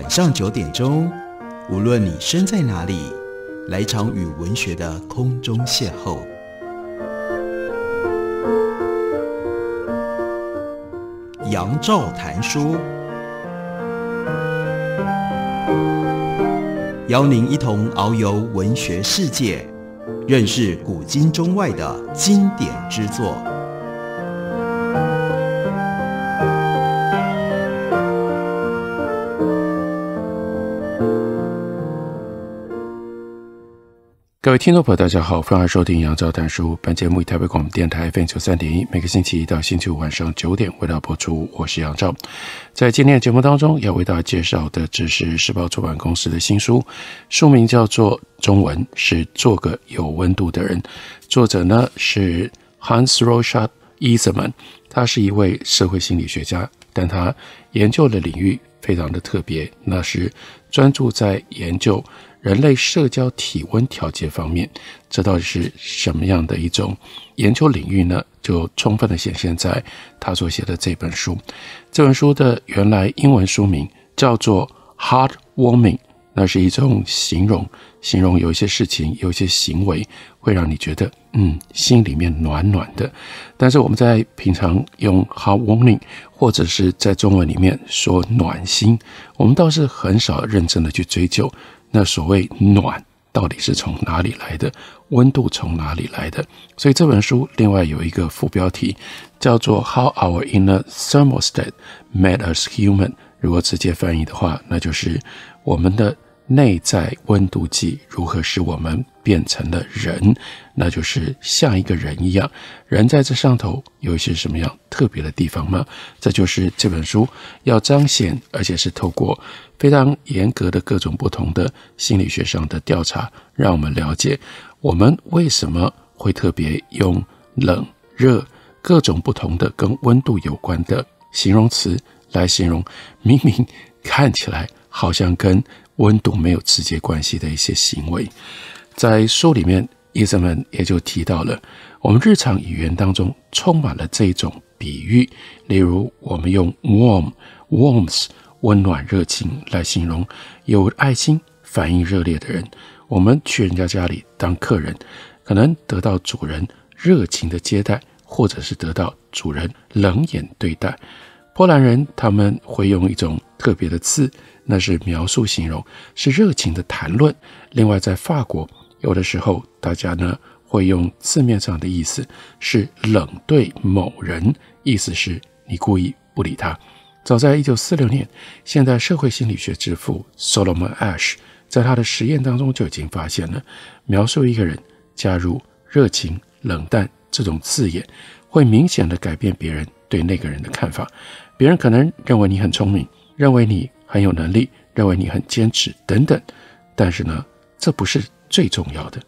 晚上九点钟，无论你身在哪里，来场与文学的空中邂逅。杨照谈书，邀您一同遨游文学世界，认识古今中外的经典之作。各位听众朋友，大家好，欢迎收听杨照谈书。本节目以台北广播电台 FM 九三点一，每个星期一到星期五晚上九点为大家播出。我是杨照，在今天的节目当中，要为大家介绍的只是时报出版公司的新书，书名叫做《中文是做个有温度的人》，作者呢是 Hans Roshat Easeman，他是一位社会心理学家，但他研究的领域非常的特别，那是专注在研究。人类社交体温调节方面，这到底是什么样的一种研究领域呢？就充分的显现在他所写的这本书。这本书的原来英文书名叫做 “Heartwarming”，那是一种形容，形容有一些事情、有一些行为会让你觉得嗯，心里面暖暖的。但是我们在平常用 “Heartwarming” 或者是在中文里面说暖心，我们倒是很少认真的去追究。那所谓暖到底是从哪里来的？温度从哪里来的？所以这本书另外有一个副标题叫做 “How Our Inner Thermostat Made Us Human”。如果直接翻译的话，那就是我们的。内在温度计如何使我们变成了人？那就是像一个人一样。人在这上头有一些什么样特别的地方吗？这就是这本书要彰显，而且是透过非常严格的各种不同的心理学上的调查，让我们了解我们为什么会特别用冷、热各种不同的跟温度有关的形容词来形容明明看起来好像跟温度没有直接关系的一些行为，在书里面，医生们也就提到了，我们日常语言当中充满了这种比喻，例如我们用 warm、warmth 温暖、热情来形容有爱心、反应热烈的人。我们去人家家里当客人，可能得到主人热情的接待，或者是得到主人冷眼对待。波兰人他们会用一种特别的字。那是描述形容，是热情的谈论。另外，在法国，有的时候大家呢会用字面上的意思是冷对某人，意思是你故意不理他。早在一九四六年，现代社会心理学之父 Solomon Ash 在他的实验当中就已经发现了，描述一个人加入热情、冷淡这种字眼，会明显的改变别人对那个人的看法。别人可能认为你很聪明，认为你。很有能力，认为你很坚持等等，但是呢，这不是最重要的，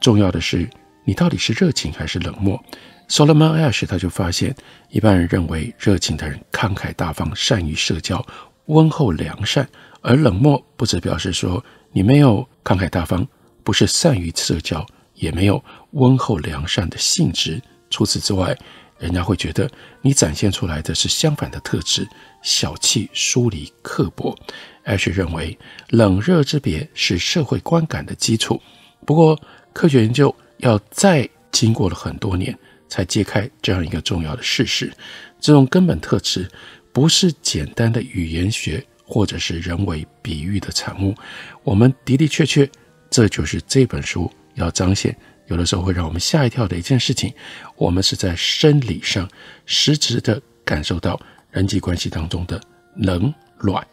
重要的是你到底是热情还是冷漠。Solomon Ash 他就发现，一般人认为热情的人慷慨大方、善于社交、温厚良善，而冷漠不只表示说你没有慷慨大方，不是善于社交，也没有温厚良善的性质。除此之外，人家会觉得你展现出来的是相反的特质，小气、疏离、刻薄。艾雪认为，冷热之别是社会观感的基础。不过，科学研究要再经过了很多年，才揭开这样一个重要的事实：这种根本特质不是简单的语言学或者是人为比喻的产物。我们的的确确，这就是这本书要彰显。有的时候会让我们吓一跳的一件事情，我们是在生理上实质的感受到人际关系当中的冷暖，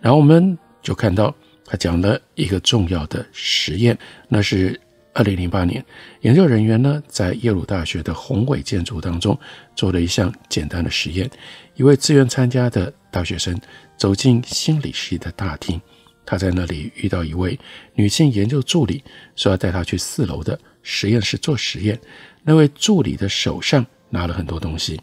然后我们就看到他讲了一个重要的实验，那是二零零八年研究人员呢在耶鲁大学的宏伟建筑当中做了一项简单的实验，一位自愿参加的大学生走进心理系的大厅，他在那里遇到一位女性研究助理，说要带他去四楼的。实验室做实验，那位助理的手上拿了很多东西，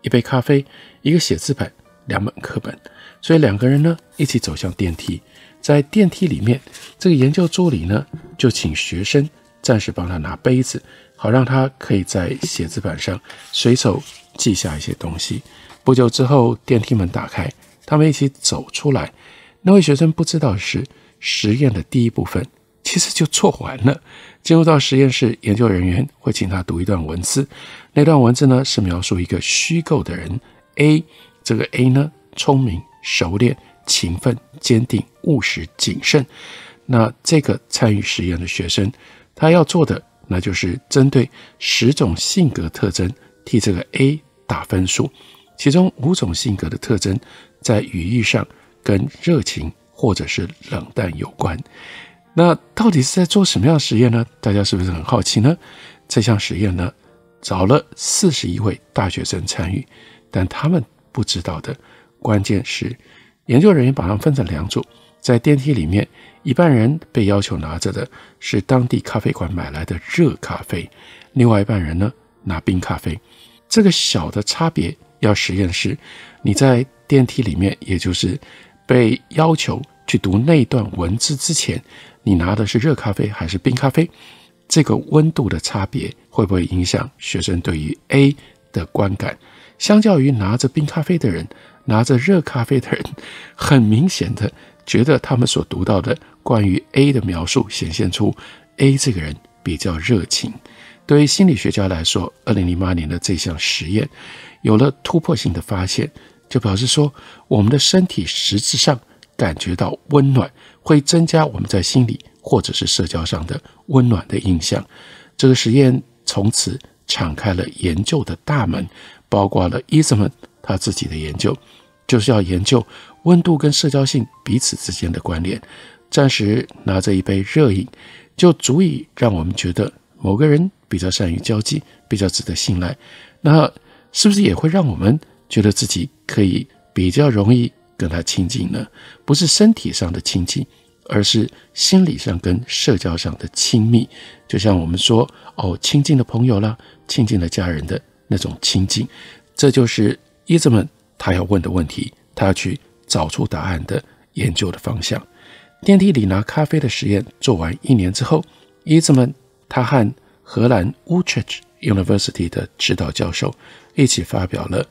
一杯咖啡，一个写字板，两本课本。所以两个人呢一起走向电梯，在电梯里面，这个研究助理呢就请学生暂时帮他拿杯子，好让他可以在写字板上随手记下一些东西。不久之后，电梯门打开，他们一起走出来。那位学生不知道是实验的第一部分其实就做完了。进入到实验室，研究人员会请他读一段文字，那段文字呢是描述一个虚构的人 A。这个 A 呢，聪明、熟练、勤奋、坚定、务实、谨慎。那这个参与实验的学生，他要做的那就是针对十种性格特征替这个 A 打分数，其中五种性格的特征在语义上跟热情或者是冷淡有关。那到底是在做什么样的实验呢？大家是不是很好奇呢？这项实验呢，找了四十一位大学生参与，但他们不知道的关键是，研究人员把他们分成两组，在电梯里面。一半人被要求拿着的是当地咖啡馆买来的热咖啡，另外一半人呢拿冰咖啡。这个小的差别要实验是，你在电梯里面，也就是被要求去读那段文字之前，你拿的是热咖啡还是冰咖啡？这个温度的差别会不会影响学生对于 A 的观感？相较于拿着冰咖啡的人，拿着热咖啡的人，很明显的觉得他们所读到的。关于 A 的描述显现出 A 这个人比较热情。对于心理学家来说，二零零八年的这项实验有了突破性的发现，就表示说我们的身体实质上感觉到温暖，会增加我们在心理或者是社交上的温暖的印象。这个实验从此敞开了研究的大门，包括了伊斯曼他自己的研究，就是要研究温度跟社交性彼此之间的关联。暂时拿着一杯热饮，就足以让我们觉得某个人比较善于交际，比较值得信赖。那是不是也会让我们觉得自己可以比较容易跟他亲近呢？不是身体上的亲近，而是心理上跟社交上的亲密。就像我们说哦，亲近的朋友啦，亲近的家人的那种亲近，这就是伊兹们他要问的问题，他要去找出答案的研究的方向。电梯里拿咖啡的实验做完一年之后，伊兹曼他和荷兰 Utrecht University 的指导教授一起发表了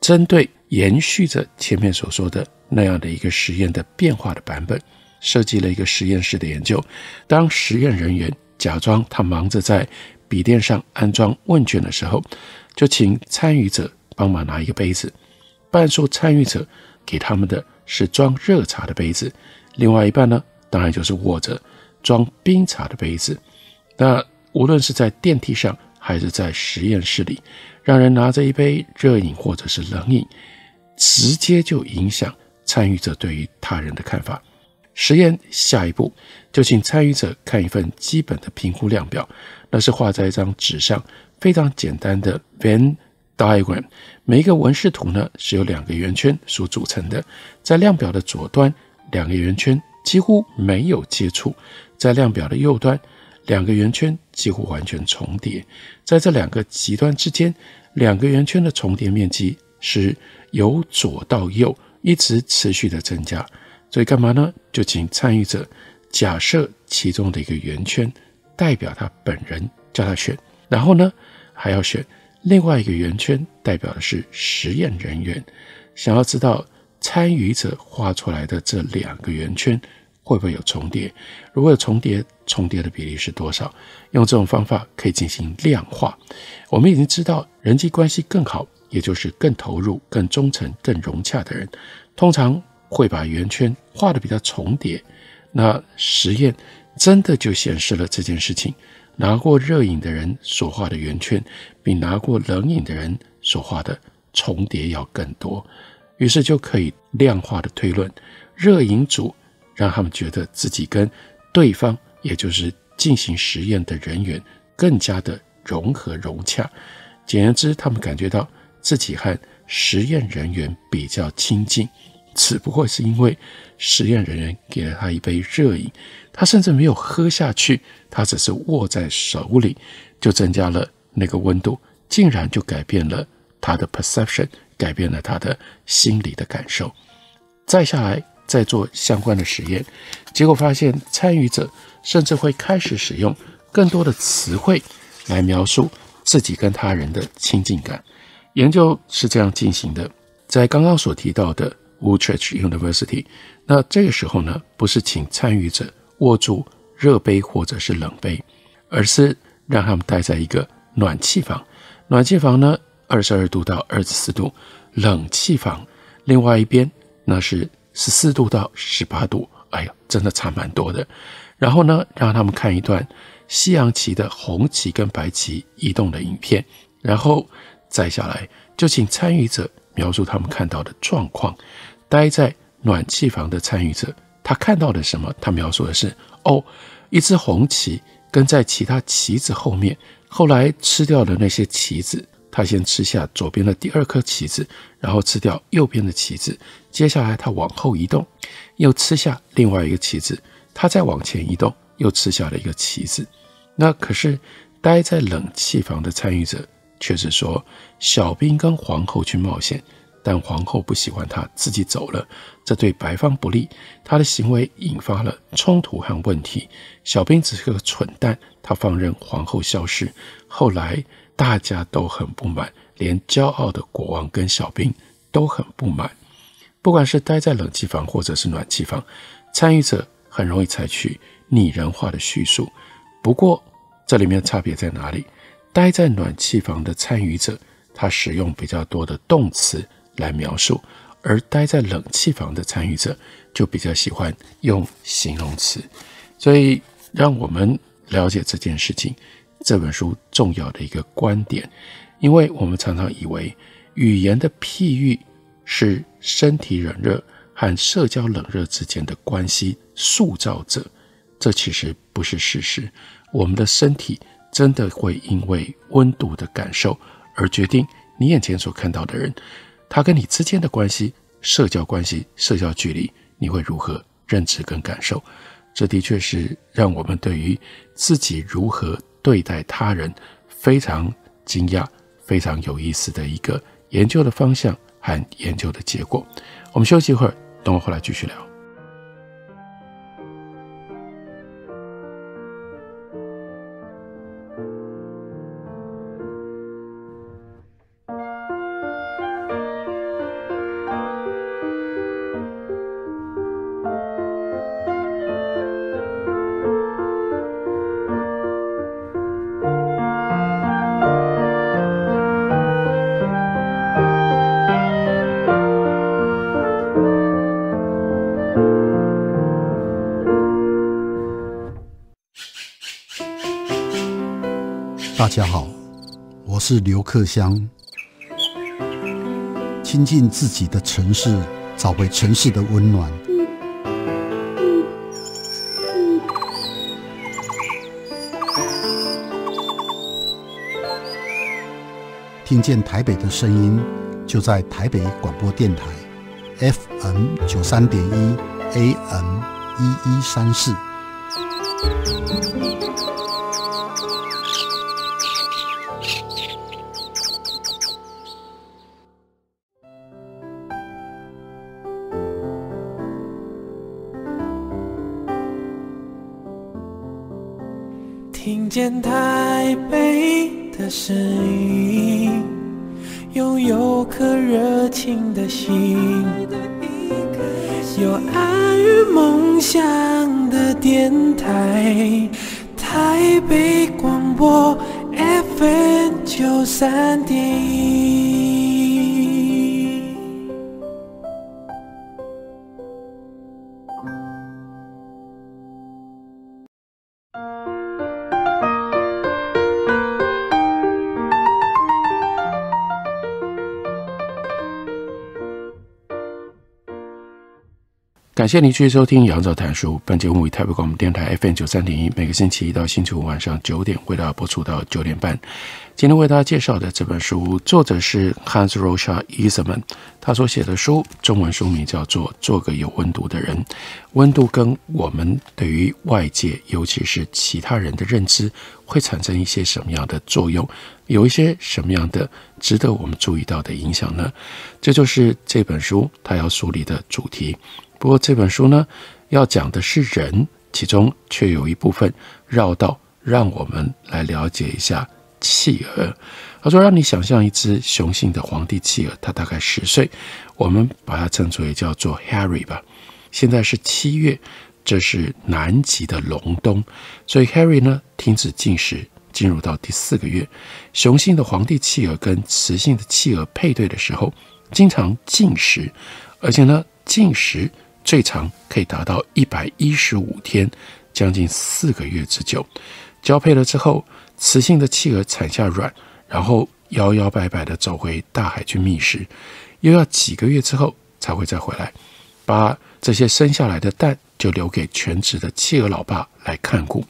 针对延续着前面所说的那样的一个实验的变化的版本，设计了一个实验室的研究。当实验人员假装他忙着在笔电上安装问卷的时候，就请参与者帮忙拿一个杯子，半数参与者给他们的是装热茶的杯子。另外一半呢，当然就是握着装冰茶的杯子。那无论是在电梯上还是在实验室里，让人拿着一杯热饮或者是冷饮，直接就影响参与者对于他人的看法。实验下一步就请参与者看一份基本的评估量表，那是画在一张纸上，非常简单的 Venn diagram。每一个纹饰图呢是由两个圆圈所组成的，在量表的左端。两个圆圈几乎没有接触，在量表的右端，两个圆圈几乎完全重叠。在这两个极端之间，两个圆圈的重叠面积是由左到右一直持续的增加。所以干嘛呢？就请参与者假设其中的一个圆圈代表他本人，叫他选。然后呢，还要选另外一个圆圈，代表的是实验人员。想要知道。参与者画出来的这两个圆圈会不会有重叠？如果有重叠，重叠的比例是多少？用这种方法可以进行量化。我们已经知道，人际关系更好，也就是更投入、更忠诚、更融洽的人，通常会把圆圈画的比较重叠。那实验真的就显示了这件事情：拿过热饮的人所画的圆圈，比拿过冷饮的人所画的重叠要更多。于是就可以量化的推论，热饮组让他们觉得自己跟对方，也就是进行实验的人员更加的融合融洽。简言之，他们感觉到自己和实验人员比较亲近，只不过是因为实验人员给了他一杯热饮，他甚至没有喝下去，他只是握在手里，就增加了那个温度，竟然就改变了他的 perception。改变了他的心理的感受。再下来，再做相关的实验，结果发现参与者甚至会开始使用更多的词汇来描述自己跟他人的亲近感。研究是这样进行的：在刚刚所提到的 Utrecht University。那这个时候呢，不是请参与者握住热杯或者是冷杯，而是让他们待在一个暖气房。暖气房呢，二十二度到二十四度；冷气房另外一边那是十四度到十八度。哎呀，真的差蛮多的。然后呢，让他们看一段西洋旗的红旗跟白旗移动的影片，然后再下来就请参与者描述他们看到的状况。待在暖气房的参与者，他看到的什么？他描述的是：哦，一只红旗跟在其他旗子后面。后来吃掉了那些旗子，他先吃下左边的第二颗棋子，然后吃掉右边的棋子。接下来他往后移动，又吃下另外一个棋子。他再往前移动，又吃下了一个棋子。那可是待在冷气房的参与者却是说：小兵跟皇后去冒险。但皇后不喜欢他，自己走了，这对白方不利。他的行为引发了冲突和问题。小兵只是个蠢蛋，他放任皇后消失。后来大家都很不满，连骄傲的国王跟小兵都很不满。不管是待在冷气房或者是暖气房，参与者很容易采取拟人化的叙述。不过这里面差别在哪里？待在暖气房的参与者，他使用比较多的动词。来描述，而待在冷气房的参与者就比较喜欢用形容词，所以让我们了解这件事情，这本书重要的一个观点，因为我们常常以为语言的譬喻是身体冷热和社交冷热之间的关系塑造者，这其实不是事实。我们的身体真的会因为温度的感受而决定你眼前所看到的人。他跟你之间的关系、社交关系、社交距离，你会如何认知跟感受？这的确是让我们对于自己如何对待他人非常惊讶、非常有意思的一个研究的方向和研究的结果。我们休息一会儿，等我回来继续聊。家好，我是刘克湘。亲近自己的城市，找回城市的温暖。听见台北的声音，就在台北广播电台，FM 九三点一，AM 一一三四。声音，拥有颗热情的心，有爱与梦想的电台，台北广播 FM 九三点感谢您继续收听《杨照谈书》。本节目以台北广播电台 FM 九三点一，每个星期一到星期五晚上九点为大家播出到九点半。今天为大家介绍的这本书，作者是 Hans Rocha Iserman，他所写的书中文书名叫做《做个有温度的人》。温度跟我们对于外界，尤其是其他人的认知，会产生一些什么样的作用？有一些什么样的值得我们注意到的影响呢？这就是这本书它要梳理的主题。不过这本书呢，要讲的是人，其中却有一部分绕道，让我们来了解一下企鹅。他说：“让你想象一只雄性的皇帝企鹅，它大概十岁，我们把它称之为叫做 Harry 吧。现在是七月，这是南极的隆冬，所以 Harry 呢停止进食，进入到第四个月。雄性的皇帝企鹅跟雌性的企鹅配对的时候，经常进食，而且呢进食最长可以达到一百一十五天，将近四个月之久。交配了之后，雌性的企鹅产下卵。”然后摇摇摆摆地走回大海去觅食，又要几个月之后才会再回来，把这些生下来的蛋就留给全职的企鹅老爸来看顾。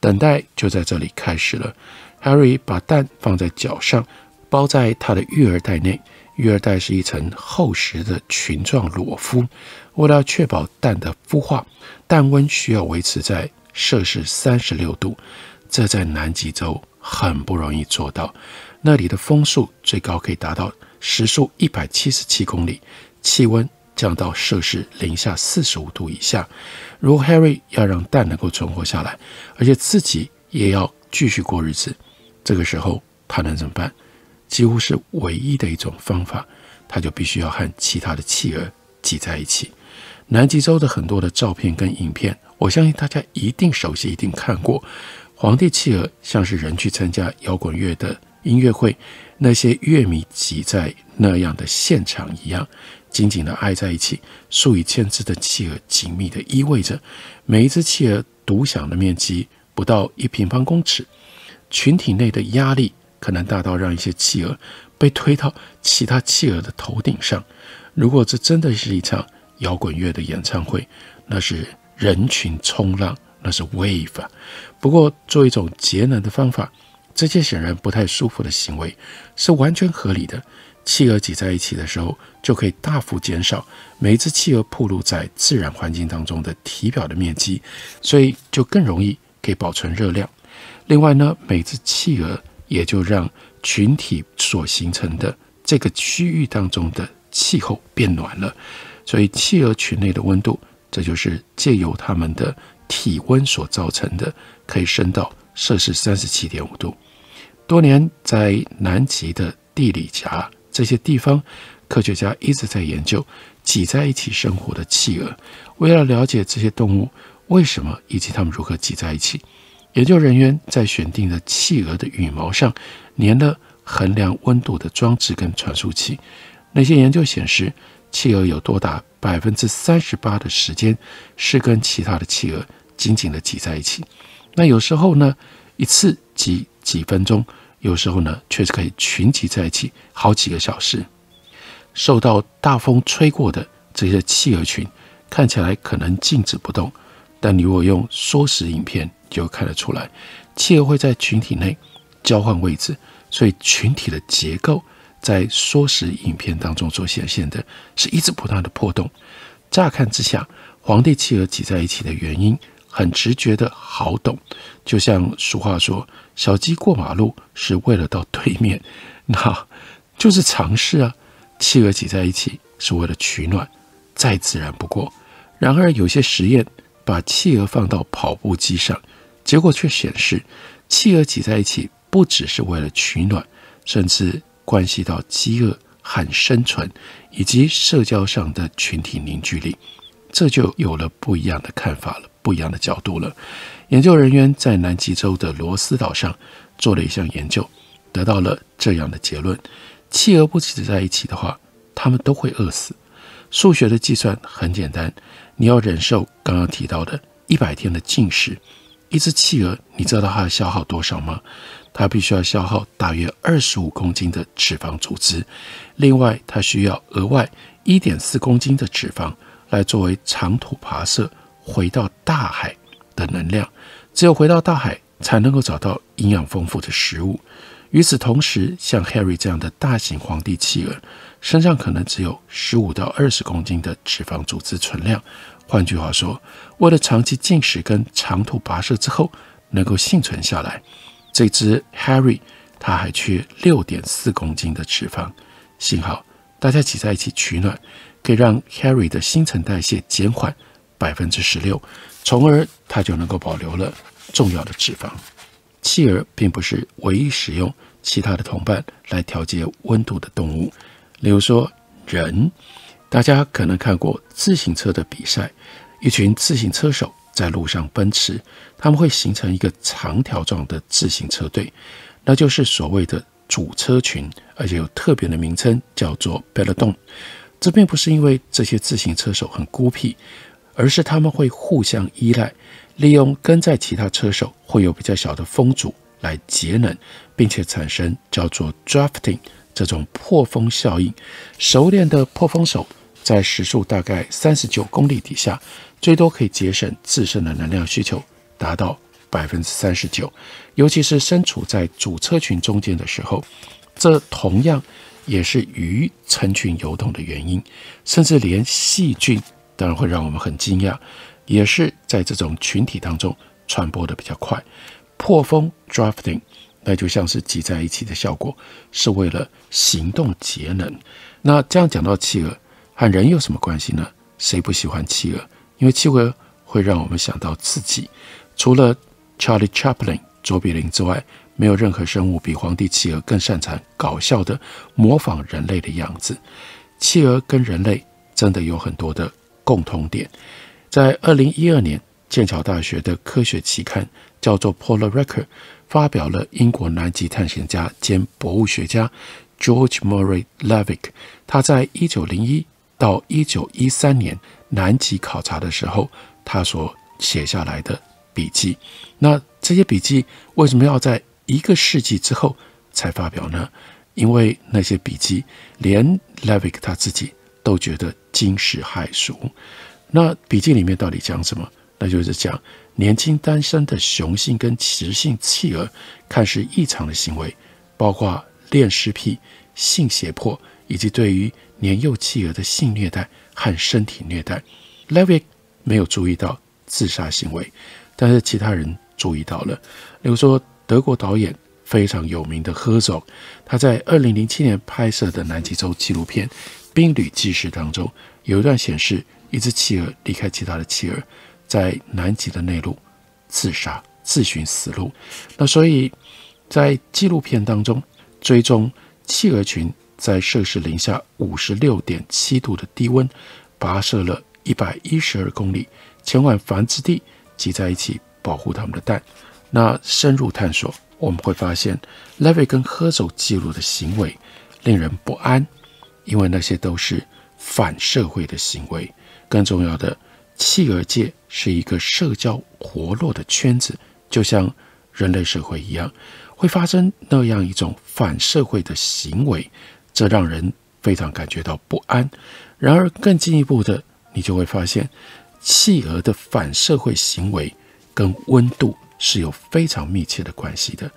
等待就在这里开始了。Harry 把蛋放在脚上，包在他的育儿袋内。育儿袋是一层厚实的群状裸肤。为了确保蛋的孵化，蛋温需要维持在摄氏三十六度，这在南极洲。很不容易做到，那里的风速最高可以达到时速一百七十七公里，气温降到摄氏零下四十五度以下。如果 Harry 要让蛋能够存活下来，而且自己也要继续过日子，这个时候他能怎么办？几乎是唯一的一种方法，他就必须要和其他的企鹅挤在一起。南极洲的很多的照片跟影片，我相信大家一定熟悉，一定看过。皇帝企鹅像是人去参加摇滚乐的音乐会，那些乐迷挤在那样的现场一样，紧紧地挨在一起。数以千只的企鹅紧密地依偎着，每一只企鹅独享的面积不到一平方公尺，群体内的压力可能大到让一些企鹅被推到其他企鹅的头顶上。如果这真的是一场摇滚乐的演唱会，那是人群冲浪。那是 wave，不过做一种节能的方法，这些显然不太舒服的行为是完全合理的。企鹅挤在一起的时候，就可以大幅减少每一只企鹅暴露在自然环境当中的体表的面积，所以就更容易可以保存热量。另外呢，每只企鹅也就让群体所形成的这个区域当中的气候变暖了，所以企鹅群内的温度，这就是借由它们的。体温所造成的可以升到摄氏三十七点五度。多年在南极的地理夹这些地方，科学家一直在研究挤在一起生活的企鹅。为了了解这些动物为什么以及它们如何挤在一起，研究人员在选定的企鹅的羽毛上粘了衡量温度的装置跟传输器。那些研究显示，企鹅有多达百分之三十八的时间是跟其他的企鹅。紧紧地挤在一起，那有时候呢，一次挤几分钟；有时候呢，却是可以群集在一起好几个小时。受到大风吹过的这些企鹅群，看起来可能静止不动，但你如果用缩时影片，就看得出来，企鹅会在群体内交换位置，所以群体的结构在缩时影片当中所显现的是一直不断的破洞。乍看之下，皇帝企鹅挤在一起的原因。很直觉的好懂，就像俗话说：“小鸡过马路是为了到对面”，那就是常识啊。企鹅挤在一起是为了取暖，再自然不过。然而，有些实验把企鹅放到跑步机上，结果却显示，企鹅挤在一起不只是为了取暖，甚至关系到饥饿和生存，以及社交上的群体凝聚力。这就有了不一样的看法了。不一样的角度了。研究人员在南极洲的罗斯岛上做了一项研究，得到了这样的结论：企鹅不挤在一起的话，它们都会饿死。数学的计算很简单，你要忍受刚刚提到的一百天的进食。一只企鹅，你知道它要消耗多少吗？它必须要消耗大约二十五公斤的脂肪组织，另外它需要额外一点四公斤的脂肪来作为长途跋涉。回到大海的能量，只有回到大海，才能够找到营养丰富的食物。与此同时，像 Harry 这样的大型皇帝企鹅，身上可能只有十五到二十公斤的脂肪组织存量。换句话说，为了长期进食跟长途跋涉之后能够幸存下来，这只 Harry 他还缺六点四公斤的脂肪。幸好大家挤在一起取暖，可以让 Harry 的新陈代谢减缓。百分之十六，从而它就能够保留了重要的脂肪。企鹅并不是唯一使用其他的同伴来调节温度的动物。例如说人，大家可能看过自行车的比赛，一群自行车手在路上奔驰，他们会形成一个长条状的自行车队，那就是所谓的主车群，而且有特别的名称叫做 peloton。这并不是因为这些自行车手很孤僻，而是他们会互相依赖，利用跟在其他车手会有比较小的风阻来节能，并且产生叫做 drafting 这种破风效应。熟练的破风手在时速大概三十九公里底下，最多可以节省自身的能量需求达到百分之三十九。尤其是身处在主车群中间的时候，这同样。也是鱼成群游动的原因，甚至连细菌当然会让我们很惊讶，也是在这种群体当中传播的比较快。破风 drafting，那就像是挤在一起的效果，是为了行动节能。那这样讲到企鹅和人有什么关系呢？谁不喜欢企鹅？因为企鹅会让我们想到自己。除了 Charlie Chaplin 卓别林之外。没有任何生物比皇帝企鹅更擅长搞笑的模仿人类的样子。企鹅跟人类真的有很多的共通点。在二零一二年，剑桥大学的科学期刊叫做《Polar Record》发表了英国南极探险家兼博物学家 George Murray Levick 他在一九零一到一九一三年南极考察的时候，他所写下来的笔记。那这些笔记为什么要在一个世纪之后才发表呢，因为那些笔记连 Levick 他自己都觉得惊世骇俗。那笔记里面到底讲什么？那就是讲年轻单身的雄性跟雌性企鹅看似异常的行为，包括恋尸癖、性胁迫，以及对于年幼企鹅的性虐待和身体虐待。Levick 没有注意到自杀行为，但是其他人注意到了，例如说。德国导演非常有名的赫佐，他在二零零七年拍摄的南极洲纪录片《冰旅纪事》当中，有一段显示一只企鹅离开其他的企鹅，在南极的内陆自杀，自寻死路。那所以，在纪录片当中，追踪企鹅群在摄氏零下五十六点七度的低温，跋涉了一百一十二公里，前往繁殖地，挤在一起保护它们的蛋。那深入探索，我们会发现，Levy 跟 h 走记录的行为令人不安，因为那些都是反社会的行为。更重要的，企鹅界是一个社交活络的圈子，就像人类社会一样，会发生那样一种反社会的行为，这让人非常感觉到不安。然而，更进一步的，你就会发现，企鹅的反社会行为跟温度。是有非常密切的关系的。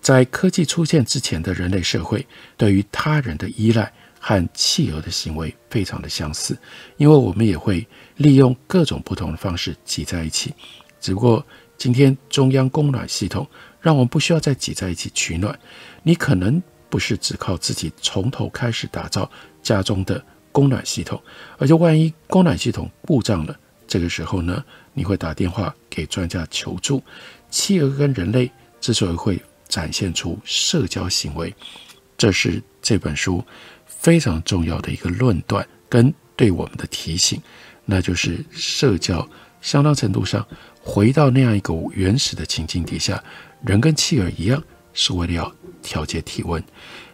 在科技出现之前的人类社会，对于他人的依赖和企鹅的行为非常的相似，因为我们也会利用各种不同的方式挤在一起。只不过今天中央供暖系统让我们不需要再挤在一起取暖。你可能不是只靠自己从头开始打造家中的供暖系统，而且万一供暖系统故障了，这个时候呢，你会打电话给专家求助。企鹅跟人类之所以会展现出社交行为，这是这本书非常重要的一个论断跟对我们的提醒，那就是社交相当程度上回到那样一个原始的情境底下，人跟企鹅一样是为了要调节体温，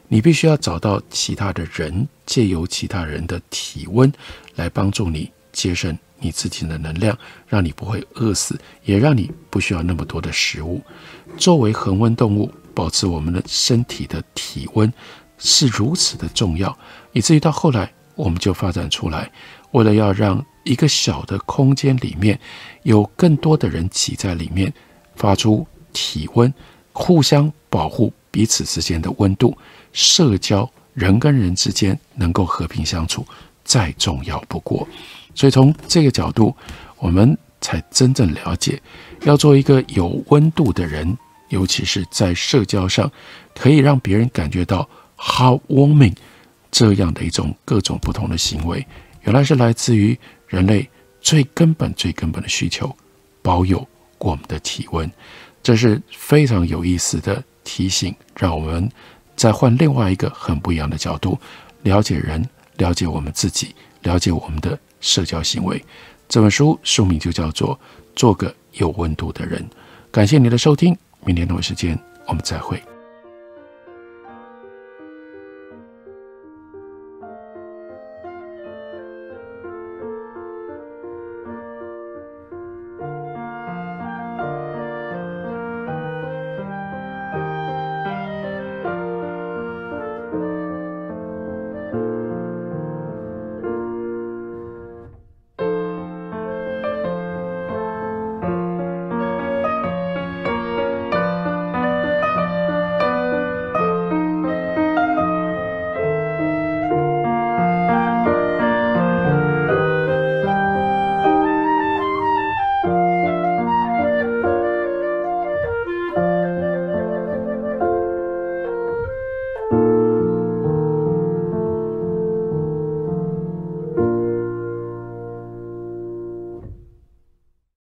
你必须要找到其他的人，借由其他人的体温来帮助你节省。你自己的能量，让你不会饿死，也让你不需要那么多的食物。作为恒温动物，保持我们的身体的体温是如此的重要，以至于到后来，我们就发展出来，为了要让一个小的空间里面有更多的人挤在里面，发出体温，互相保护彼此之间的温度，社交人跟人之间能够和平相处，再重要不过。所以从这个角度，我们才真正了解，要做一个有温度的人，尤其是在社交上，可以让别人感觉到 how warming 这样的一种各种不同的行为，原来是来自于人类最根本、最根本的需求，保有我们的体温。这是非常有意思的提醒，让我们再换另外一个很不一样的角度，了解人，了解我们自己，了解我们的社交行为。这本书书名就叫做《做个有温度的人》。感谢你的收听，明天同一时间我们再会。